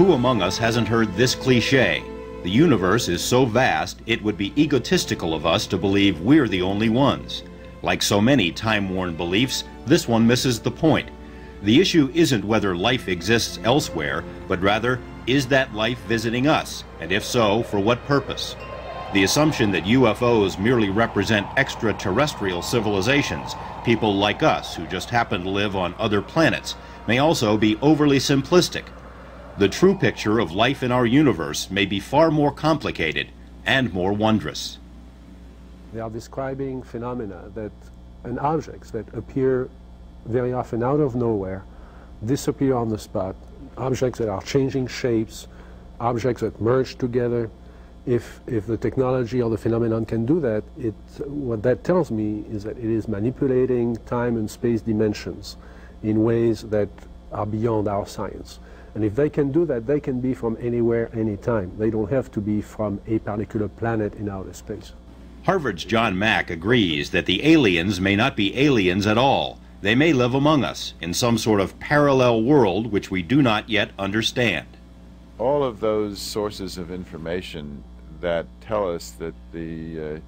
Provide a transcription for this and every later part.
Who among us hasn't heard this cliche? The universe is so vast, it would be egotistical of us to believe we're the only ones. Like so many time-worn beliefs, this one misses the point. The issue isn't whether life exists elsewhere, but rather, is that life visiting us? And if so, for what purpose? The assumption that UFOs merely represent extraterrestrial civilizations, people like us who just happen to live on other planets, may also be overly simplistic. The true picture of life in our universe may be far more complicated and more wondrous. They are describing phenomena that and objects that appear very often out of nowhere, disappear on the spot, objects that are changing shapes, objects that merge together. If, if the technology or the phenomenon can do that, it, what that tells me is that it is manipulating time and space dimensions in ways that are beyond our science. And if they can do that, they can be from anywhere, anytime. They don't have to be from a particular planet in outer space. Harvard's John Mack agrees that the aliens may not be aliens at all. They may live among us in some sort of parallel world which we do not yet understand. All of those sources of information that tell us that the uh,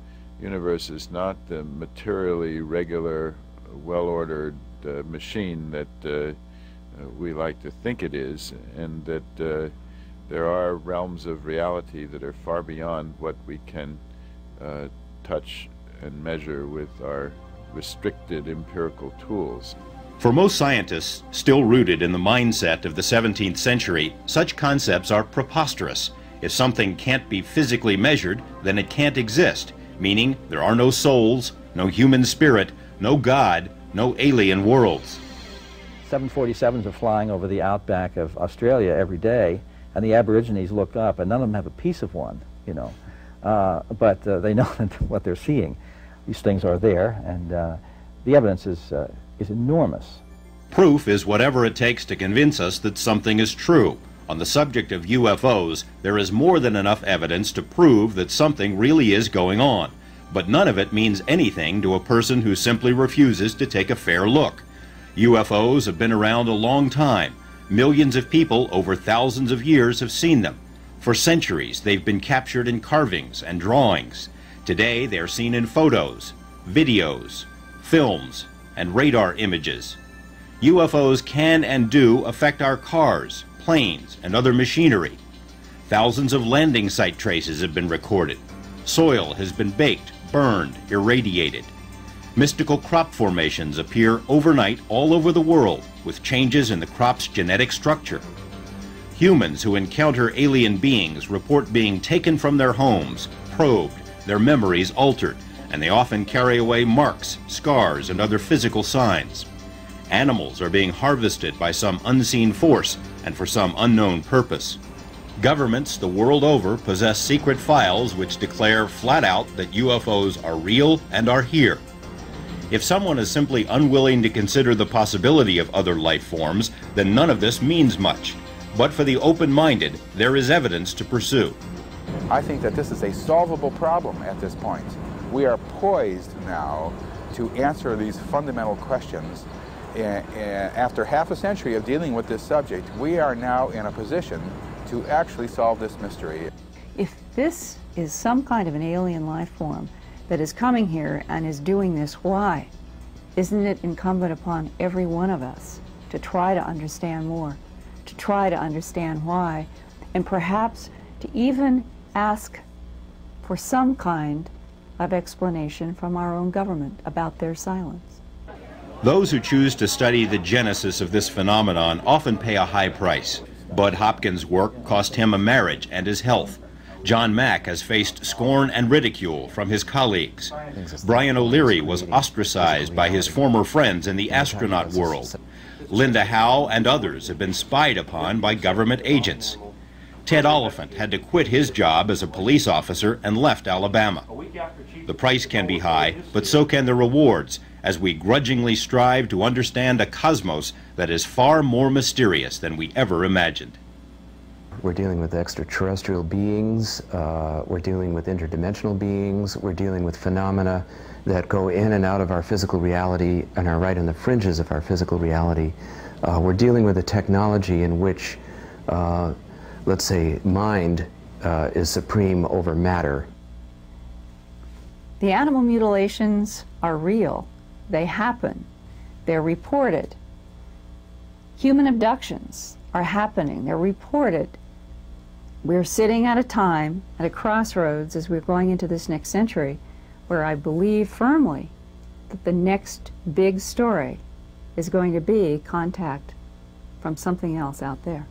universe is not the materially regular, well-ordered uh, machine that uh, we like to think it is, and that uh, there are realms of reality that are far beyond what we can uh, touch and measure with our restricted empirical tools. For most scientists, still rooted in the mindset of the 17th century, such concepts are preposterous. If something can't be physically measured, then it can't exist, meaning there are no souls, no human spirit, no God, no alien worlds. 747s are flying over the outback of Australia every day, and the Aborigines look up, and none of them have a piece of one, you know. Uh, but uh, they know what they're seeing. These things are there, and uh, the evidence is, uh, is enormous. Proof is whatever it takes to convince us that something is true. On the subject of UFOs, there is more than enough evidence to prove that something really is going on, but none of it means anything to a person who simply refuses to take a fair look. UFOs have been around a long time. Millions of people over thousands of years have seen them. For centuries, they've been captured in carvings and drawings. Today, they are seen in photos, videos, films, and radar images. UFOs can and do affect our cars, planes, and other machinery. Thousands of landing site traces have been recorded. Soil has been baked, burned, irradiated. Mystical crop formations appear overnight all over the world with changes in the crop's genetic structure. Humans who encounter alien beings report being taken from their homes, probed, their memories altered, and they often carry away marks, scars, and other physical signs. Animals are being harvested by some unseen force and for some unknown purpose. Governments the world over possess secret files which declare flat out that UFOs are real and are here. If someone is simply unwilling to consider the possibility of other life forms, then none of this means much. But for the open-minded, there is evidence to pursue. I think that this is a solvable problem at this point. We are poised now to answer these fundamental questions. Eh, eh, after half a century of dealing with this subject, we are now in a position to actually solve this mystery. If this is some kind of an alien life form, that is coming here and is doing this, why? Isn't it incumbent upon every one of us to try to understand more, to try to understand why, and perhaps to even ask for some kind of explanation from our own government about their silence? Those who choose to study the genesis of this phenomenon often pay a high price. Bud Hopkins' work cost him a marriage and his health. John Mack has faced scorn and ridicule from his colleagues. Brian O'Leary was ostracized by his former friends in the astronaut world. Linda Howe and others have been spied upon by government agents. Ted Oliphant had to quit his job as a police officer and left Alabama. The price can be high, but so can the rewards as we grudgingly strive to understand a cosmos that is far more mysterious than we ever imagined. We're dealing with extraterrestrial beings, uh, we're dealing with interdimensional beings, we're dealing with phenomena that go in and out of our physical reality and are right on the fringes of our physical reality. Uh, we're dealing with a technology in which uh, let's say, mind uh, is supreme over matter. The animal mutilations are real. They happen. They're reported. Human abductions are happening. They're reported. We're sitting at a time, at a crossroads as we're going into this next century, where I believe firmly that the next big story is going to be contact from something else out there.